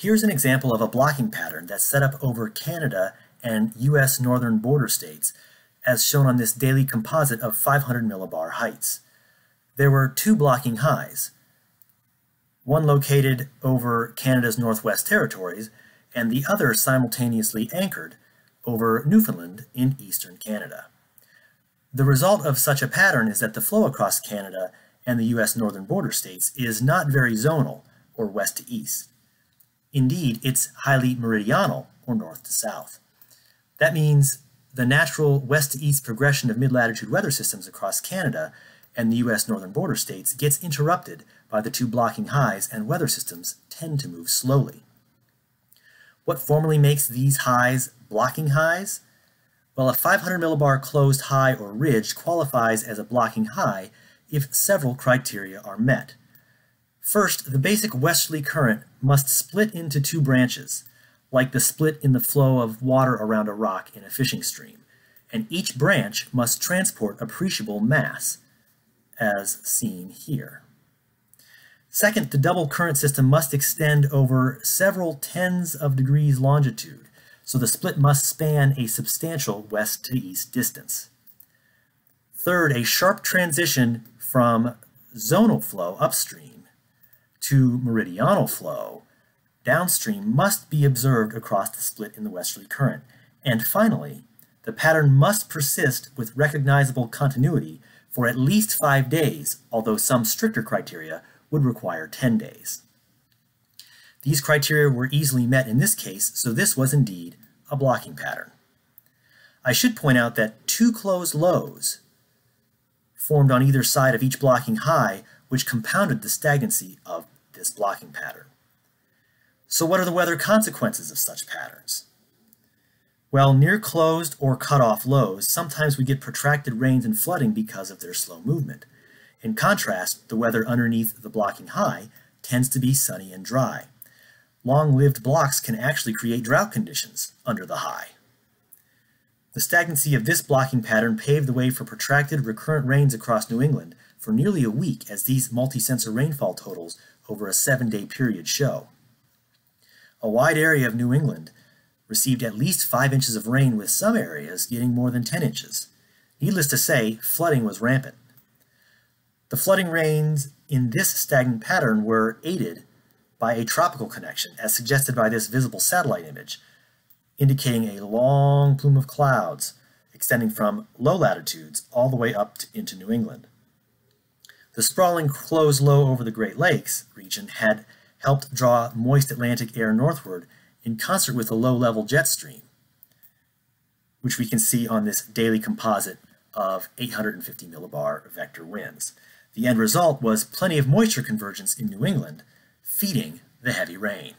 Here's an example of a blocking pattern that's set up over Canada and U.S. northern border states, as shown on this daily composite of 500 millibar heights. There were two blocking highs, one located over Canada's Northwest Territories, and the other simultaneously anchored over Newfoundland in eastern Canada. The result of such a pattern is that the flow across Canada and the U.S. northern border states is not very zonal, or west to east. Indeed, it's highly meridional, or north to south. That means the natural west to east progression of mid-latitude weather systems across Canada and the U.S. northern border states gets interrupted by the two blocking highs and weather systems tend to move slowly. What formally makes these highs blocking highs? Well, a 500 millibar closed high or ridge qualifies as a blocking high if several criteria are met. First, the basic westerly current must split into two branches, like the split in the flow of water around a rock in a fishing stream, and each branch must transport appreciable mass, as seen here. Second, the double current system must extend over several tens of degrees longitude, so the split must span a substantial west to east distance. Third, a sharp transition from zonal flow upstream to meridional flow downstream must be observed across the split in the westerly current. And finally, the pattern must persist with recognizable continuity for at least five days, although some stricter criteria would require 10 days. These criteria were easily met in this case, so this was indeed a blocking pattern. I should point out that two closed lows formed on either side of each blocking high, which compounded the stagnancy of this blocking pattern. So what are the weather consequences of such patterns? Well, near closed or cut off lows, sometimes we get protracted rains and flooding because of their slow movement. In contrast, the weather underneath the blocking high tends to be sunny and dry. Long-lived blocks can actually create drought conditions under the high. The stagnancy of this blocking pattern paved the way for protracted recurrent rains across New England for nearly a week as these multi-sensor rainfall totals over a seven-day period show. A wide area of New England received at least 5 inches of rain with some areas getting more than 10 inches. Needless to say, flooding was rampant. The flooding rains in this stagnant pattern were aided by a tropical connection, as suggested by this visible satellite image, indicating a long plume of clouds extending from low latitudes all the way up to, into New England. The sprawling closed low over the Great Lakes region had helped draw moist Atlantic air northward in concert with a low-level jet stream, which we can see on this daily composite of 850 millibar vector winds. The end result was plenty of moisture convergence in New England, feeding the heavy rain.